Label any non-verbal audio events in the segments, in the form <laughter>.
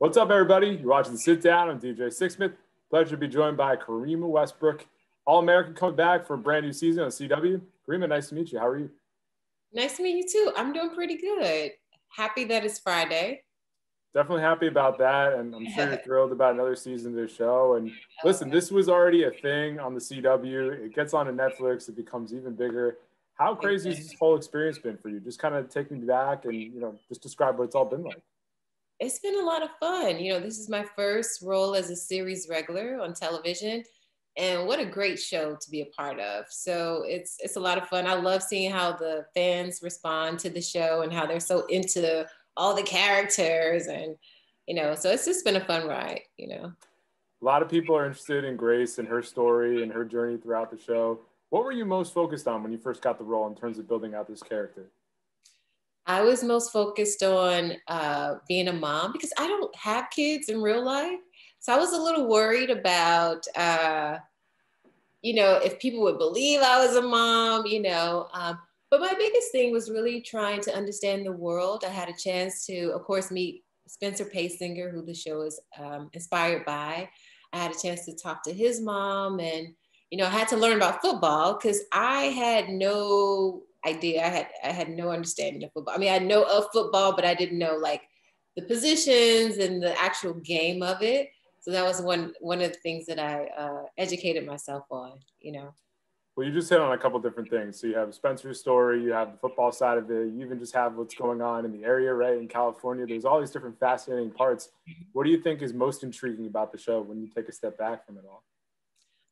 What's up, everybody? You're watching Sit Down. I'm DJ Sixsmith. Pleasure to be joined by Karimah Westbrook, All American, coming back for a brand new season on CW. Karimah, nice to meet you. How are you? Nice to meet you too. I'm doing pretty good. Happy that it's Friday. Definitely happy about that. And I'm sure you're <laughs> thrilled about another season of the show. And listen, this was already a thing on the CW. It gets onto Netflix, it becomes even bigger. How crazy has this whole experience been for you? Just kind of take me back and, you know, just describe what it's all been like it's been a lot of fun. You know, this is my first role as a series regular on television. And what a great show to be a part of. So it's it's a lot of fun. I love seeing how the fans respond to the show and how they're so into all the characters and you know, so it's just been a fun ride, you know. A lot of people are interested in Grace and her story and her journey throughout the show. What were you most focused on when you first got the role in terms of building out this character? I was most focused on uh, being a mom because I don't have kids in real life. So I was a little worried about, uh, you know, if people would believe I was a mom, you know. Um, but my biggest thing was really trying to understand the world. I had a chance to, of course, meet Spencer Paysinger, who the show is um, inspired by. I had a chance to talk to his mom and, you know, I had to learn about football because I had no idea. I had I had no understanding of football. I mean, I know of football, but I didn't know like the positions and the actual game of it. So that was one one of the things that I uh, educated myself on. You know. Well, you just hit on a couple different things. So you have Spencer's story, you have the football side of it, you even just have what's going on in the area, right? In California, there's all these different fascinating parts. What do you think is most intriguing about the show when you take a step back from it all?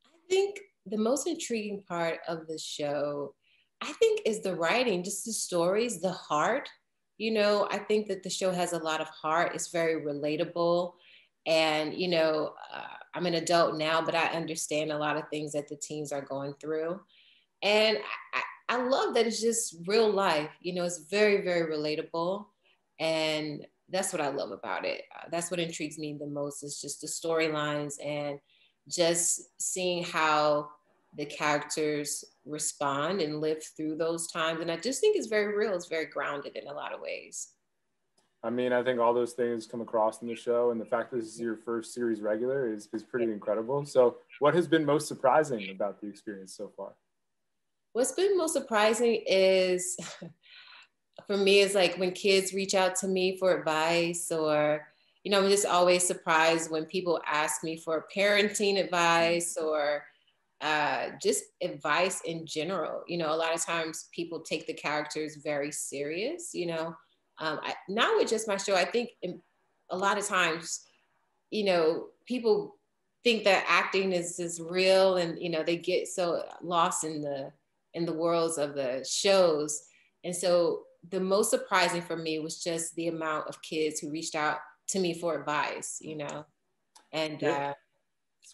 I think the most intriguing part of the show I think is the writing, just the stories, the heart. You know, I think that the show has a lot of heart. It's very relatable. And, you know, uh, I'm an adult now, but I understand a lot of things that the teens are going through. And I, I love that it's just real life. You know, it's very, very relatable. And that's what I love about it. Uh, that's what intrigues me the most is just the storylines and just seeing how the characters respond and live through those times. And I just think it's very real. It's very grounded in a lot of ways. I mean, I think all those things come across in the show, and the fact that this is your first series regular is, is pretty incredible. So, what has been most surprising about the experience so far? What's been most surprising is <laughs> for me is like when kids reach out to me for advice, or, you know, I'm just always surprised when people ask me for parenting advice or, uh, just advice in general. You know, a lot of times people take the characters very serious, you know. Um, I, not with just my show, I think in, a lot of times, you know, people think that acting is is real and you know they get so lost in the in the worlds of the shows and so the most surprising for me was just the amount of kids who reached out to me for advice you know and uh,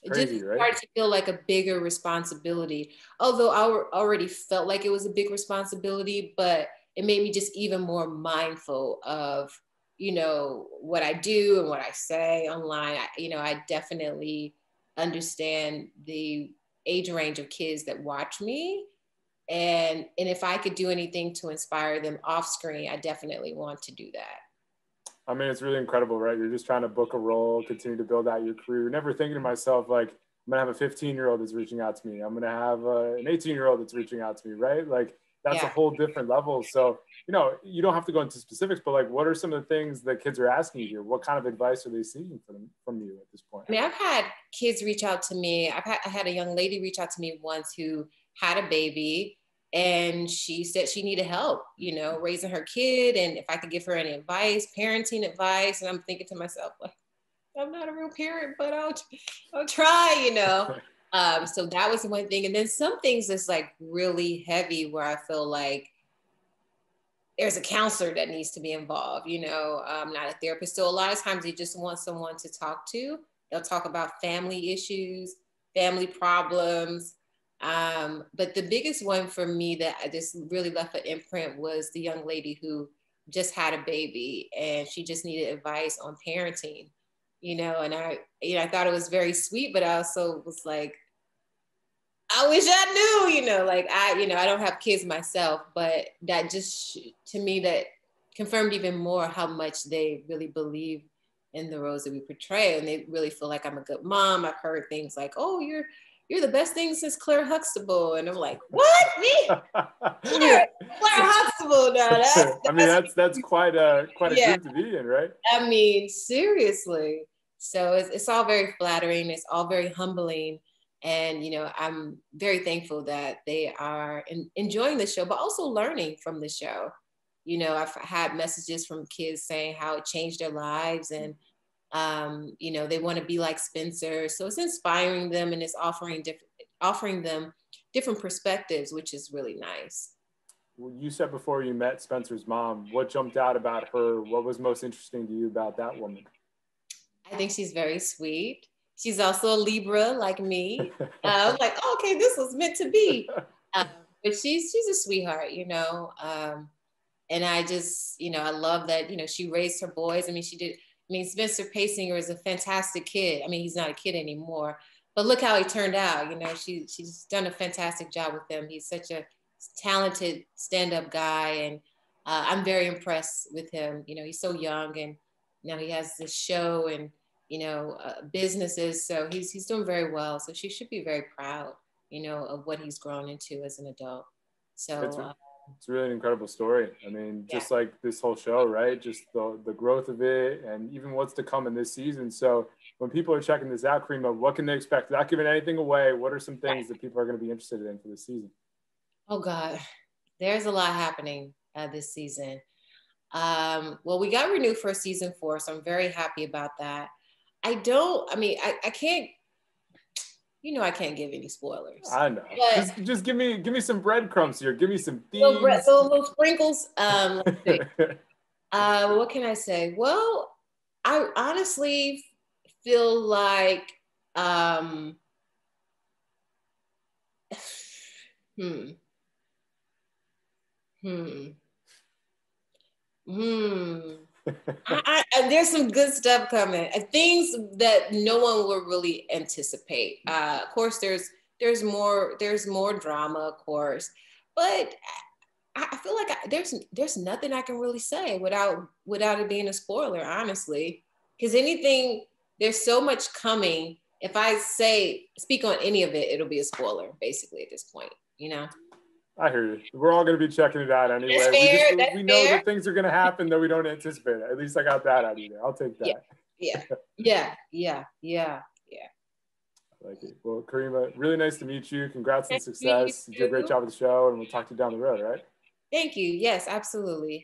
Crazy, it just right? started to feel like a bigger responsibility. Although I already felt like it was a big responsibility, but it made me just even more mindful of, you know, what I do and what I say online. I, you know, I definitely understand the age range of kids that watch me. And, and if I could do anything to inspire them off screen, I definitely want to do that. I mean, it's really incredible, right? You're just trying to book a role, continue to build out your career. Never thinking to myself, like, I'm gonna have a 15 year old that's reaching out to me. I'm gonna have uh, an 18 year old that's reaching out to me, right? Like, that's yeah. a whole different level. So, you know, you don't have to go into specifics, but like, what are some of the things that kids are asking you here? What kind of advice are they seeking from from you at this point? I mean, I've had kids reach out to me. I've had, I had a young lady reach out to me once who had a baby and she said she needed help you know raising her kid and if i could give her any advice parenting advice. And i'm thinking to myself like i'm not a real parent but i'll i'll try you know? <laughs> Um, so that was one thing. And then some things that's like really heavy where i feel like there's a counselor that needs to be involved you know? I'm not a therapist. So a lot of times they just want someone to talk to. They'll talk about family issues family problems um, but the biggest one for me that I just really left an imprint was the young lady who just had a baby and she just needed advice on parenting, you know, and I, you know, I thought it was very sweet, but I also was like, I wish I knew, you know, like I, you know, I don't have kids myself, but that just to me that confirmed even more how much they really believe in the roles that we portray, and they really feel like I'm a good mom. I've heard things like, "Oh, you're you're the best thing since Claire Huxtable," and I'm like, "What me? <laughs> Claire, Claire Huxtable? No, <laughs> that's, that's I mean, that's <laughs> that's quite a quite a yeah. group to be in, right? I mean, seriously. So it's, it's all very flattering. It's all very humbling. And, you know, I'm very thankful that they are in, enjoying the show, but also learning from the show. You know, I've had messages from kids saying how it changed their lives and, um, you know, they want to be like Spencer. So it's inspiring them and it's offering different, offering them different perspectives, which is really nice. Well, you said before you met Spencer's mom, what jumped out about her? What was most interesting to you about that woman? I think she's very sweet. She's also a Libra like me. <laughs> Uh, I was like, oh, okay, this was meant to be. <laughs> Um, but she's she's a sweetheart, you know. Um, and I just, you know, I love that, you know, she raised her boys. I mean, she did. I mean, Spencer Paysinger is a fantastic kid. I mean, he's not a kid anymore, but look how he turned out. You know, she she's done a fantastic job with him. He's such a talented stand-up guy, and uh, I'm very impressed with him. You know, he's so young and you know, he has this show and, you know, uh, businesses. So he's, he's doing very well. So she should be very proud, you know, of what he's grown into as an adult. So it's, really an incredible story. I mean, just yeah. like this whole show, right? Just the, the growth of it and even what's to come in this season. So when people are checking this out, Karimah, what can they expect? Without giving anything away, what are some things that people are going to be interested in for this season? Oh God, there's a lot happening uh, this season. Um, well, we got renewed for season four, so I'm very happy about that. I don't, I mean, I, I can't, you know, I can't give any spoilers. I know. Just, just, give me, give me some breadcrumbs here. Give me some themes. Little, bre- little, little sprinkles. Um, <laughs> uh, what can I say? Well, I honestly feel like, um, <sighs> hmm, hmm. Hmm. I, <laughs> I, there's some good stuff coming. Uh, things that no one will really anticipate. Uh, of course, there's there's more there's more drama, of course, but I, I feel like I, there's there's nothing I can really say without without it being a spoiler, honestly. Because anything there's so much coming. If I say speak on any of it, it'll be a spoiler, basically at this point. You know. I hear you. We're all going to be checking it out anyway. Fair, we, just, we know that things are going to happen that we don't anticipate. At least I got that out of you. I'll take that. Yeah, yeah, yeah, yeah, yeah. I like it. Well, Karimah, really nice to meet you. Congrats on success. You, you did a great job of the show, and we'll talk to you down the road, right? Thank you. Yes, absolutely.